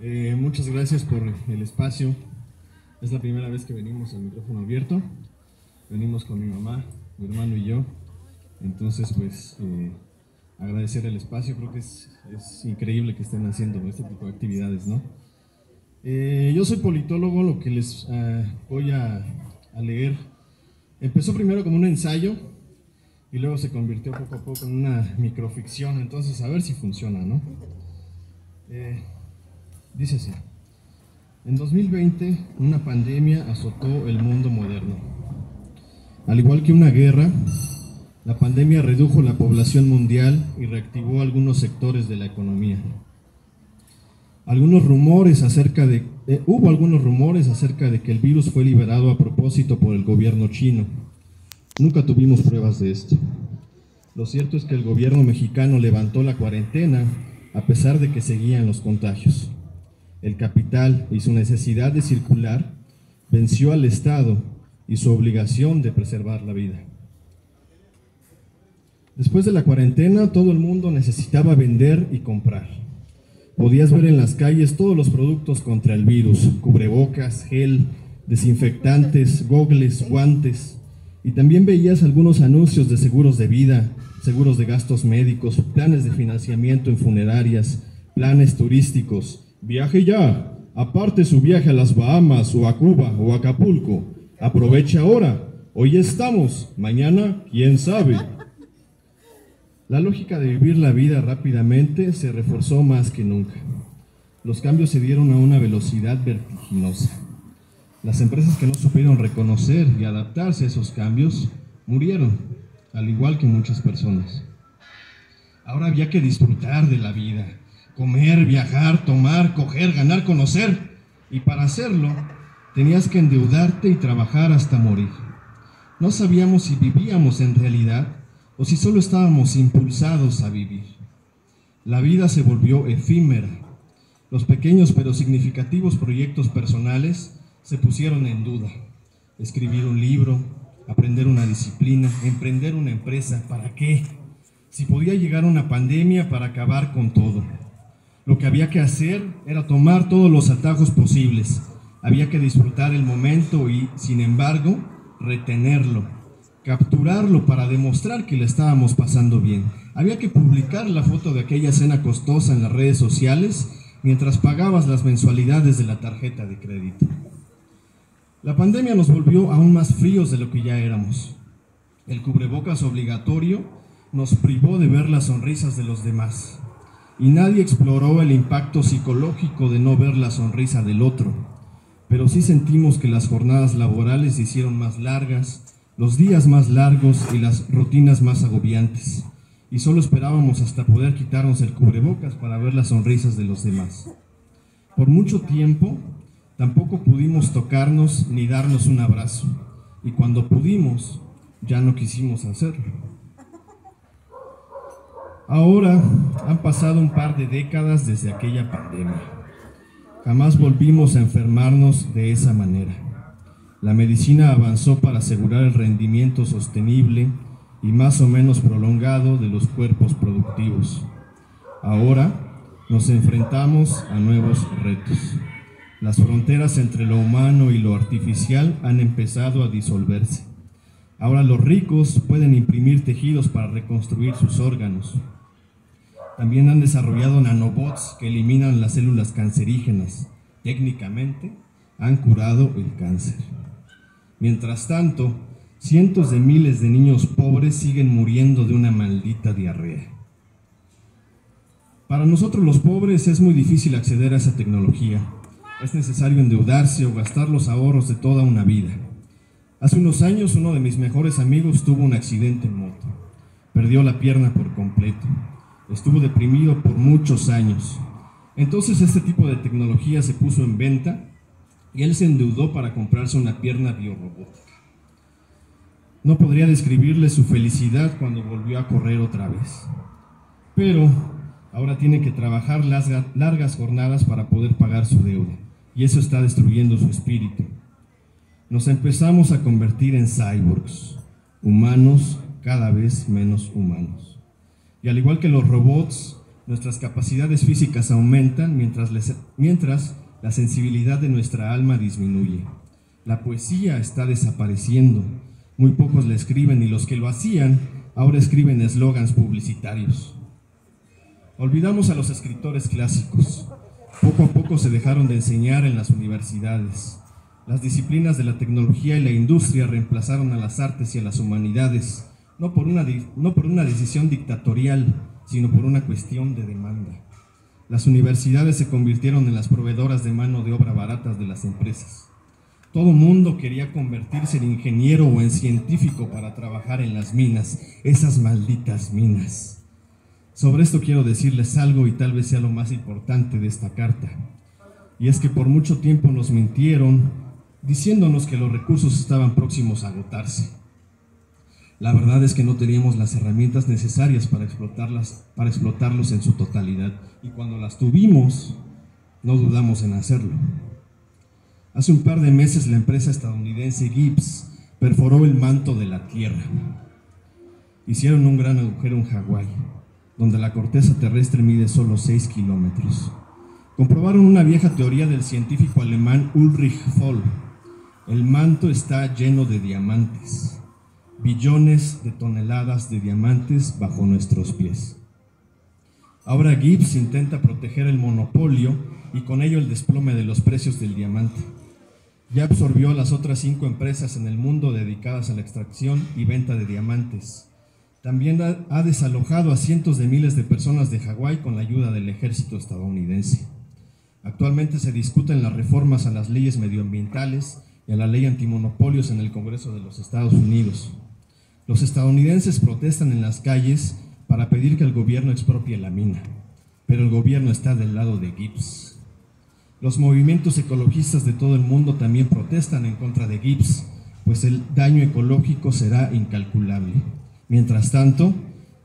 Eh, muchas gracias por el espacio. Es la primera vez que venimos al micrófono abierto. Venimos con mi mamá, mi hermano y yo. Entonces, pues, eh, agradecer el espacio. Creo que es, increíble que estén haciendo este tipo de actividades, ¿no? Eh, yo soy politólogo, lo que les voy a, leer. Empezó primero como un ensayo y luego se convirtió poco a poco en una microficción. Entonces, a ver si funciona, ¿no? Dice así. En 2020, una pandemia azotó el mundo moderno. Al igual que una guerra, la pandemia redujo la población mundial y reactivó algunos sectores de la economía. Algunos rumores acerca de, eh, hubo algunos rumores acerca de que el virus fue liberado a propósito por el gobierno chino. Nunca tuvimos pruebas de esto. Lo cierto es que el gobierno mexicano levantó la cuarentena a pesar de que seguían los contagios. El capital y su necesidad de circular venció al Estado y su obligación de preservar la vida. Después de la cuarentena, todo el mundo necesitaba vender y comprar. Podías ver en las calles todos los productos contra el virus, cubrebocas, gel, desinfectantes, gogles, guantes. Y también veías algunos anuncios de seguros de vida, seguros de gastos médicos, planes de financiamiento en funerarias, planes turísticos. Viaje ya, aparte su viaje a las Bahamas o a Cuba o a Acapulco. Aproveche ahora, hoy estamos, mañana quién sabe. La lógica de vivir la vida rápidamente se reforzó más que nunca. Los cambios se dieron a una velocidad vertiginosa. Las empresas que no supieron reconocer y adaptarse a esos cambios murieron, al igual que muchas personas. Ahora había que disfrutar de la vida, comer, viajar, tomar, coger, ganar, conocer. Y para hacerlo, tenías que endeudarte y trabajar hasta morir. No sabíamos si vivíamos en realidad o si solo estábamos impulsados a vivir. La vida se volvió efímera. Los pequeños pero significativos proyectos personales se pusieron en duda. Escribir un libro, aprender una disciplina, emprender una empresa, ¿para qué? Si podía llegar una pandemia para acabar con todo. Lo que había que hacer era tomar todos los atajos posibles. Había que disfrutar el momento y, sin embargo, retenerlo, capturarlo para demostrar que le estábamos pasando bien. Había que publicar la foto de aquella cena costosa en las redes sociales mientras pagabas las mensualidades de la tarjeta de crédito. La pandemia nos volvió aún más fríos de lo que ya éramos. El cubrebocas obligatorio nos privó de ver las sonrisas de los demás y nadie exploró el impacto psicológico de no ver la sonrisa del otro. Pero sí sentimos que las jornadas laborales se hicieron más largas, los días más largos y las rutinas más agobiantes. Y solo esperábamos hasta poder quitarnos el cubrebocas para ver las sonrisas de los demás. Por mucho tiempo tampoco pudimos tocarnos ni darnos un abrazo. Y cuando pudimos, ya no quisimos hacerlo. Ahora han pasado un par de décadas desde aquella pandemia. Jamás volvimos a enfermarnos de esa manera. La medicina avanzó para asegurar el rendimiento sostenible y más o menos prolongado de los cuerpos productivos. Ahora nos enfrentamos a nuevos retos. Las fronteras entre lo humano y lo artificial han empezado a disolverse. Ahora los ricos pueden imprimir tejidos para reconstruir sus órganos. También han desarrollado nanobots que eliminan las células cancerígenas. Técnicamente han curado el cáncer. Mientras tanto, cientos de miles de niños pobres siguen muriendo de una maldita diarrea. Para nosotros los pobres es muy difícil acceder a esa tecnología. Es necesario endeudarse o gastar los ahorros de toda una vida. Hace unos años uno de mis mejores amigos tuvo un accidente en moto. Perdió la pierna por completo. Estuvo deprimido por muchos años. Entonces este tipo de tecnología se puso en venta y él se endeudó para comprarse una pierna biorrobótica. No podría describirle su felicidad cuando volvió a correr otra vez. Pero ahora tiene que trabajar largas jornadas para poder pagar su deuda y eso está destruyendo su espíritu. Nos empezamos a convertir en cyborgs, humanos cada vez menos humanos. Y al igual que los robots, Nuestras capacidades físicas aumentan mientras, mientras la sensibilidad de nuestra alma disminuye. La poesía está desapareciendo. Muy pocos la escriben y los que lo hacían ahora escriben eslogans publicitarios. Olvidamos a los escritores clásicos. Poco a poco se dejaron de enseñar en las universidades. Las disciplinas de la tecnología y la industria reemplazaron a las artes y a las humanidades, no por una, no por una decisión dictatorial, sino por una cuestión de demanda. Las universidades se convirtieron en las proveedoras de mano de obra baratas de las empresas. Todo mundo quería convertirse en ingeniero o en científico para trabajar en las minas, esas malditas minas. Sobre esto quiero decirles algo y tal vez sea lo más importante de esta carta. Y es que por mucho tiempo nos mintieron diciéndonos que los recursos estaban próximos a agotarse. La verdad es que no teníamos las herramientas necesarias para, explotarlas, para explotarlos en su totalidad. Y cuando las tuvimos, no dudamos en hacerlo. Hace un par de meses la empresa estadounidense Gibbs perforó el manto de la Tierra. Hicieron un gran agujero en Hawái, donde la corteza terrestre mide solo 6 kilómetros. Comprobaron una vieja teoría del científico alemán Ulrich Voll. El manto está lleno de diamantes billones de toneladas de diamantes bajo nuestros pies. Ahora Gibbs intenta proteger el monopolio y con ello el desplome de los precios del diamante. Ya absorbió a las otras cinco empresas en el mundo dedicadas a la extracción y venta de diamantes. También ha desalojado a cientos de miles de personas de Hawái con la ayuda del ejército estadounidense. Actualmente se discuten las reformas a las leyes medioambientales y a la ley antimonopolios en el Congreso de los Estados Unidos. Los estadounidenses protestan en las calles para pedir que el gobierno expropie la mina, pero el gobierno está del lado de Gibbs. Los movimientos ecologistas de todo el mundo también protestan en contra de Gibbs, pues el daño ecológico será incalculable. Mientras tanto,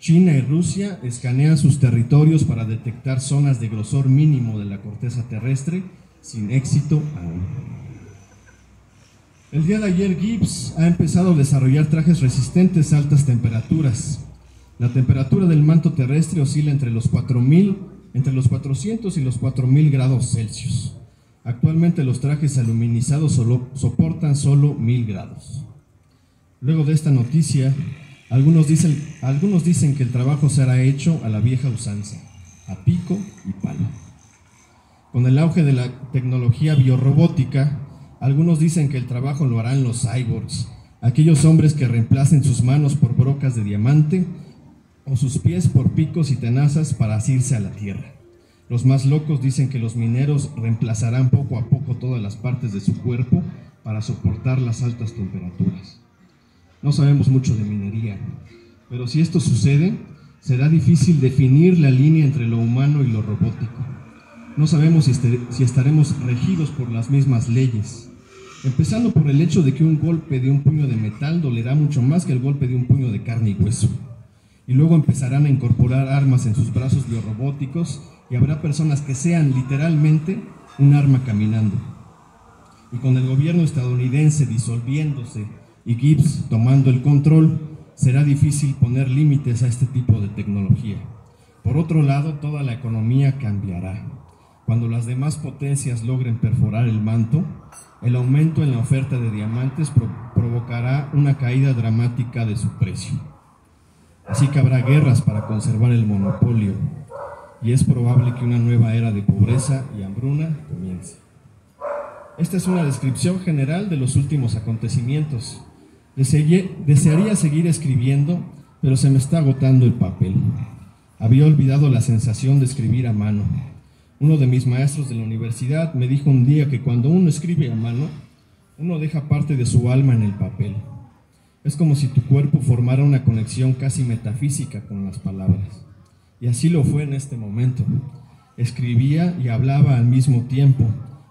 China y Rusia escanean sus territorios para detectar zonas de grosor mínimo de la corteza terrestre, sin éxito aún. El día de ayer Gibbs ha empezado a desarrollar trajes resistentes a altas temperaturas. La temperatura del manto terrestre oscila entre los 4000, entre los 400 y los 4000 grados Celsius. Actualmente los trajes aluminizados solo, soportan solo 1000 grados. Luego de esta noticia, algunos dicen, algunos dicen que el trabajo será hecho a la vieja usanza, a pico y palo. Con el auge de la tecnología biorrobótica, algunos dicen que el trabajo lo harán los cyborgs, aquellos hombres que reemplacen sus manos por brocas de diamante o sus pies por picos y tenazas para asirse a la tierra. Los más locos dicen que los mineros reemplazarán poco a poco todas las partes de su cuerpo para soportar las altas temperaturas. No sabemos mucho de minería, pero si esto sucede, será difícil definir la línea entre lo humano y lo robótico. No sabemos si, si estaremos regidos por las mismas leyes. Empezando por el hecho de que un golpe de un puño de metal dolerá mucho más que el golpe de un puño de carne y hueso. Y luego empezarán a incorporar armas en sus brazos biorrobóticos y habrá personas que sean literalmente un arma caminando. Y con el gobierno estadounidense disolviéndose y Gibbs tomando el control, será difícil poner límites a este tipo de tecnología. Por otro lado, toda la economía cambiará. Cuando las demás potencias logren perforar el manto, el aumento en la oferta de diamantes provocará una caída dramática de su precio. Así que habrá guerras para conservar el monopolio y es probable que una nueva era de pobreza y hambruna comience. Esta es una descripción general de los últimos acontecimientos. Desearía seguir escribiendo, pero se me está agotando el papel. Había olvidado la sensación de escribir a mano uno de mis maestros de la universidad me dijo un día que cuando uno escribe a mano, uno deja parte de su alma en el papel. Es como si tu cuerpo formara una conexión casi metafísica con las palabras. Y así lo fue en este momento. Escribía y hablaba al mismo tiempo,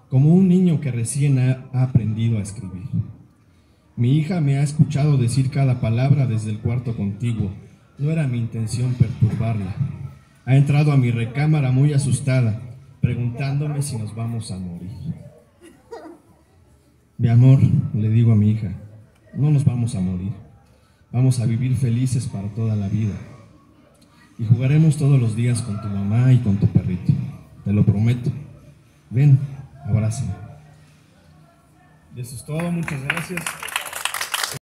como un niño que recién ha aprendido a escribir. Mi hija me ha escuchado decir cada palabra desde el cuarto contiguo. No era mi intención perturbarla. Ha entrado a mi recámara muy asustada preguntándome si nos vamos a morir. Mi amor, le digo a mi hija, no nos vamos a morir, vamos a vivir felices para toda la vida. y jugaremos todos los días con tu mamá y con tu perrito. Te lo prometo. Ven, abrázame. Eso es todo, muchas gracias.